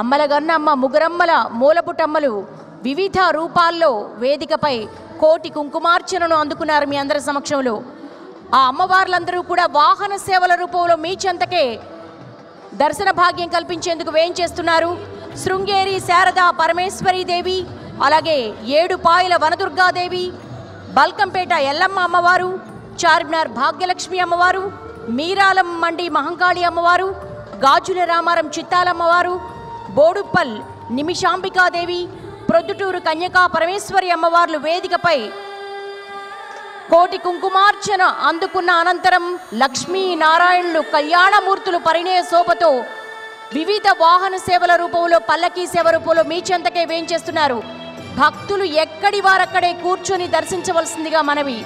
అమ్మల గన్నమ్మ ముగురమ్మల మూలపుటమ్మలు వివిధ రూపాల్లో వేదికపై కోటి కుంకుమార్చనను అందుకున్నారు మీ అందరి సమక్షంలో. ఆ అమ్మవార్లందరూ కూడా వాహన సేవల రూపంలో మీ చెంతకే దర్శన భాగ్యం కల్పించేందుకు వేయించేస్తున్నారు శృంగేరి శారద పరమేశ్వరి దేవి అలాగే ఏడుపాయల వనదుర్గాదేవి బల్కంపేట ఎల్లమ్మ అమ్మవారు చార్మినార్ భాగ్యలక్ష్మి అమ్మవారు మీరాలం మండి మహంకాళి అమ్మవారు గాజుల రామారం చిత్తాలమ్మవారు బోడుప్పల్ నిమిషాంబికాదేవి ప్రొద్దుటూరు కన్యకా పరమేశ్వరి అమ్మవార్లు వేదికపై కోటి కుంకుమార్చన అందుకున్న అనంతరం లక్ష్మీ నారాయణులు కళ్యాణమూర్తులు పరిణయ శోభతో వివిధ వాహన సేవల రూపంలో పల్లకీ సేవ రూపంలో మీ చెంతకే వేయించేస్తున్నారు. భక్తులు ఎక్కడి వారక్కడే కూర్చొని దర్శించవలసిందిగా మనవి.